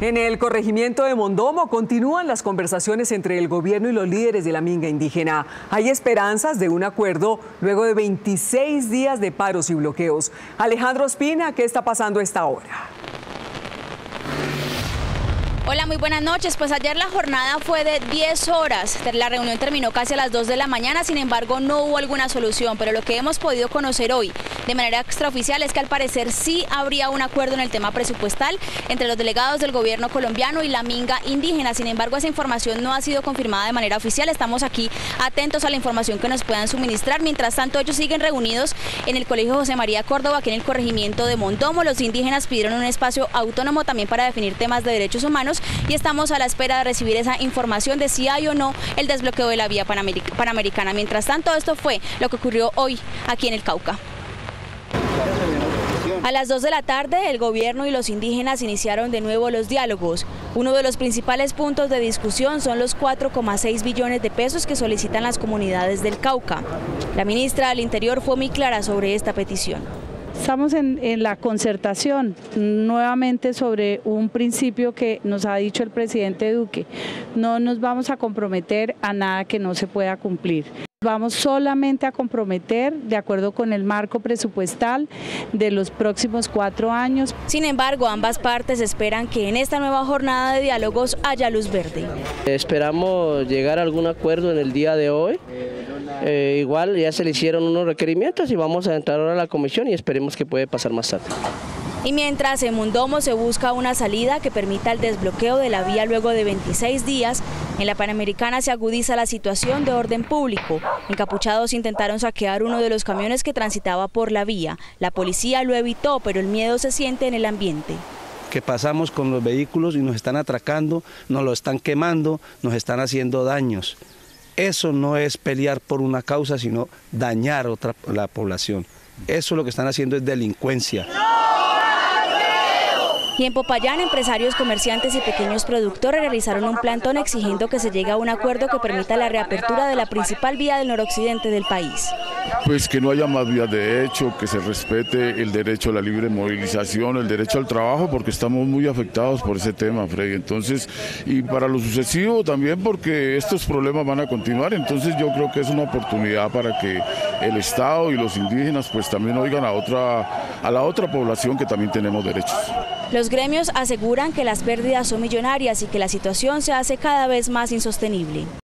En el corregimiento de Mondomo continúan las conversaciones entre el gobierno y los líderes de la minga indígena. Hay esperanzas de un acuerdo luego de 26 días de paros y bloqueos. Alejandro Espina, ¿qué está pasando esta hora? Hola, muy buenas noches. Pues ayer la jornada fue de 10 horas. La reunión terminó casi a las 2 de la mañana, sin embargo no hubo alguna solución, pero lo que hemos podido conocer hoy de manera extraoficial es que al parecer sí habría un acuerdo en el tema presupuestal entre los delegados del gobierno colombiano y la minga indígena. Sin embargo, esa información no ha sido confirmada de manera oficial. Estamos aquí atentos a la información que nos puedan suministrar. Mientras tanto, ellos siguen reunidos en el Colegio José María Córdoba, aquí en el corregimiento de Mondomo. Los indígenas pidieron un espacio autónomo también para definir temas de derechos humanos y estamos a la espera de recibir esa información de si hay o no el desbloqueo de la vía panamericana. Mientras tanto, esto fue lo que ocurrió hoy aquí en el Cauca. A las 2 de la tarde, el gobierno y los indígenas iniciaron de nuevo los diálogos. Uno de los principales puntos de discusión son los 4,6 billones de pesos que solicitan las comunidades del Cauca. La ministra del Interior fue muy clara sobre esta petición. Estamos en, la concertación nuevamente sobre un principio que nos ha dicho el presidente Duque. No nos vamos a comprometer a nada que no se pueda cumplir. Vamos solamente a comprometer, de acuerdo con el marco presupuestal, de los próximos cuatro años. Sin embargo, ambas partes esperan que en esta nueva jornada de diálogos haya luz verde. Esperamos llegar a algún acuerdo en el día de hoy. Eh, igual ya se le hicieron unos requerimientos y vamos a entrar ahora a la comisión y esperemos que puede pasar más tarde. Y mientras en Mundomo se busca una salida que permita el desbloqueo de la vía luego de 26 días, en la Panamericana se agudiza la situación de orden público. Encapuchados intentaron saquear uno de los camiones que transitaba por la vía. La policía lo evitó, pero el miedo se siente en el ambiente que pasamos con los vehículos y nos están atracando, nos lo están quemando, nos están haciendo daños. Eso no es pelear por una causa, sino dañar otra, la población. Eso lo que están haciendo es delincuencia. Y en Popayán, empresarios, comerciantes y pequeños productores realizaron un plantón exigiendo que se llegue a un acuerdo que permita la reapertura de la principal vía del noroccidente del país. Pues que no haya más vías de hecho, que se respete el derecho a la libre movilización, el derecho al trabajo, porque estamos muy afectados por ese tema, Freddy. Entonces, y para lo sucesivo también porque estos problemas van a continuar, entonces yo creo que es una oportunidad para que el Estado y los indígenas pues también oigan a, otra, a la otra población que también tenemos derechos. Los gremios aseguran que las pérdidas son millonarias y que la situación se hace cada vez más insostenible.